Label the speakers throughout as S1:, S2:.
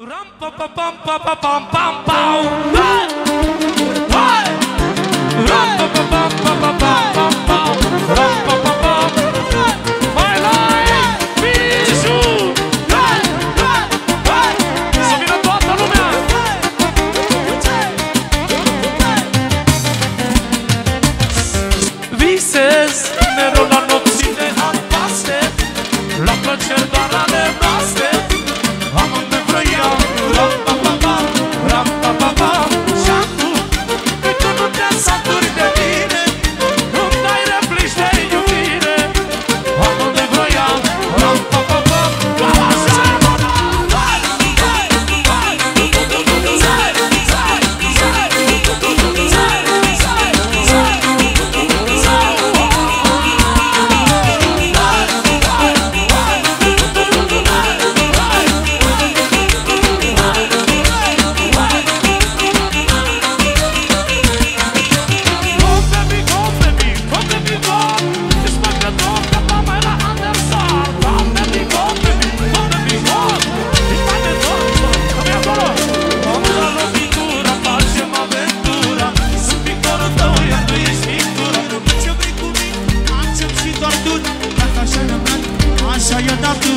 S1: Rum pa pa pam pa pa pam pam pam. Rum pa pa pam.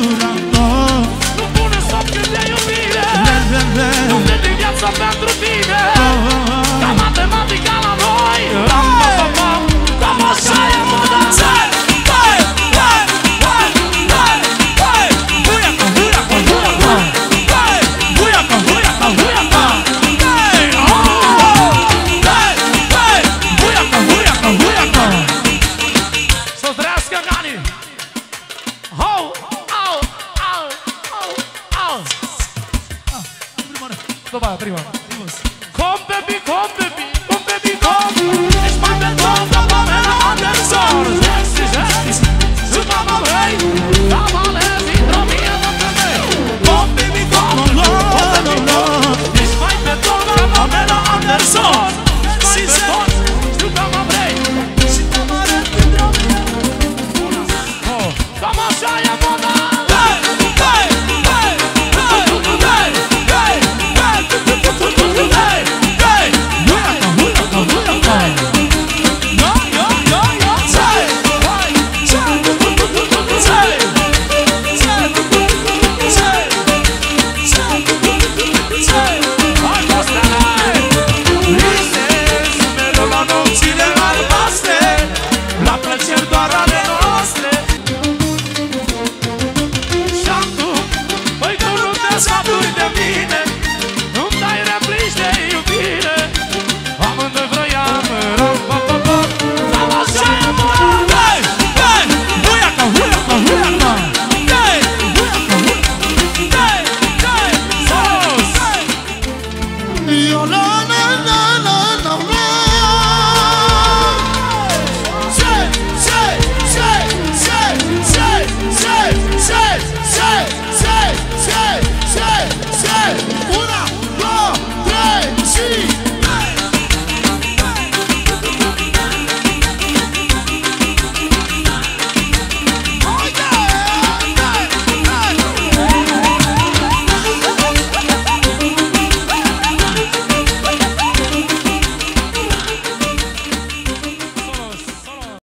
S1: jurat-o Nu pune sub de iubire.
S2: Le, le, le.
S1: Nu ne din viața pentru tine.
S2: Oh, oh, oh.
S1: Ca matematica la noi. Bam, bam, bam, bam Cam așa e moda
S2: Țări!
S1: după aia, prima. Compte, compte!